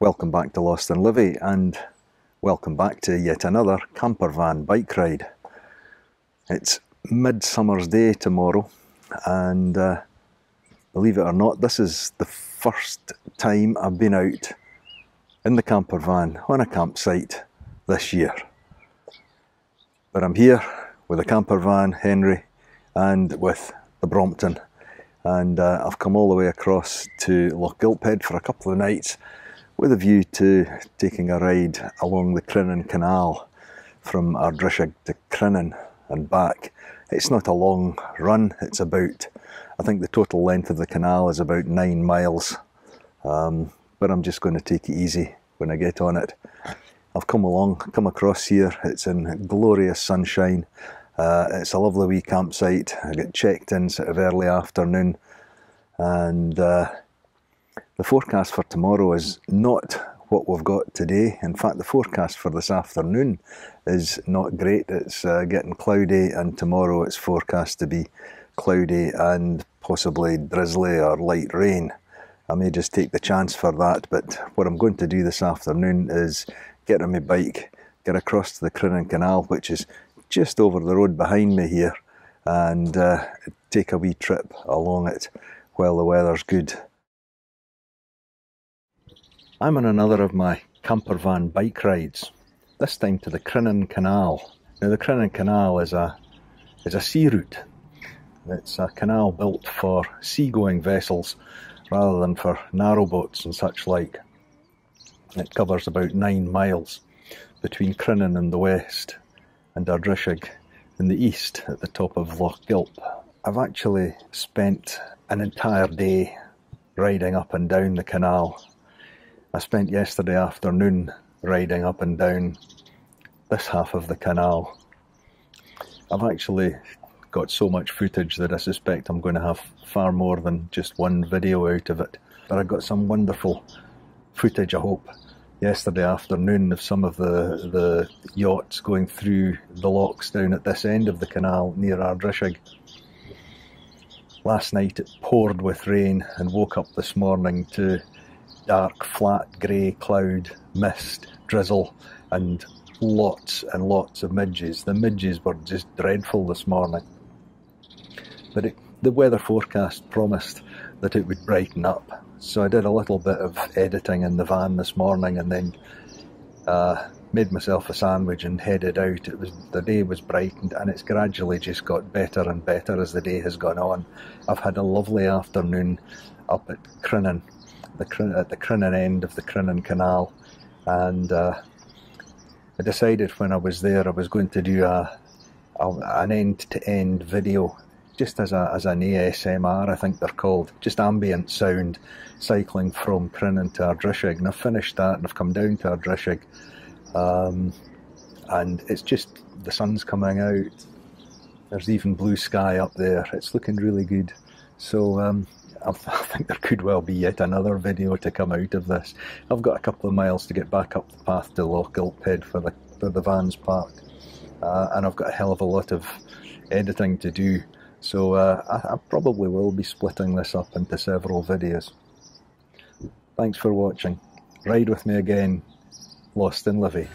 Welcome back to Lost in Livi and welcome back to yet another camper van bike ride. It's Midsummer's Day tomorrow and uh, believe it or not this is the first time I've been out in the camper van on a campsite this year. But I'm here with the camper van, Henry, and with the Brompton and uh, I've come all the way across to Lochgilphead for a couple of nights with a view to taking a ride along the Crinan Canal from Ardrishaig to Crinan and back. It's not a long run, it's about, I think the total length of the canal is about nine miles, um, but I'm just going to take it easy when I get on it. I've come along, come across here, it's in glorious sunshine, uh, it's a lovely wee campsite. I get checked in sort of early afternoon, and uh, the forecast for tomorrow is not what we've got today. In fact, the forecast for this afternoon is not great. It's uh, getting cloudy, and tomorrow it's forecast to be cloudy and possibly drizzly or light rain. I may just take the chance for that, but what I'm going to do this afternoon is get on my bike, get across to the Crinan Canal, which is just over the road behind me here and uh, take a wee trip along it while the weather's good. I'm on another of my camper van bike rides, this time to the Crinan Canal. Now the Crinan Canal is a, is a sea route. It's a canal built for seagoing vessels rather than for narrowboats and such like. It covers about nine miles between Crinan in the west and Ardrishaig in the east at the top of Loch Gilp. I've actually spent an entire day riding up and down the canal. I spent yesterday afternoon riding up and down this half of the canal. I've actually got so much footage that I suspect I'm going to have far more than just one video out of it. But I got some wonderful footage, I hope, yesterday afternoon of some of the the yachts going through the locks down at this end of the canal near Ardrishaig. Last night it poured with rain and woke up this morning to dark, flat, grey cloud, mist, drizzle, and lots and lots of midges. The midges were just dreadful this morning. But it, the weather forecast promised that it would brighten up so I did a little bit of editing in the van this morning and then uh, made myself a sandwich and headed out. It was the day was brightened and it's gradually just got better and better as the day has gone on. I've had a lovely afternoon up at Crinan, the at the Crinan end of the Crinan Canal, and uh, I decided when I was there I was going to do a, a an end-to-end video just as, a, as an ASMR, I think they're called, just ambient sound, cycling from Crinan to Ardrishaig. And I've finished that and I've come down to Ardrishaig. Um, and it's just, the sun's coming out. There's even blue sky up there. It's looking really good. So um, I think there could well be yet another video to come out of this. I've got a couple of miles to get back up the path to Lochgilphead for the, for the van's park. Uh, and I've got a hell of a lot of editing to do. So uh, I, I probably will be splitting this up into several videos. Thanks for watching. Ride with me again, Lost in Livi.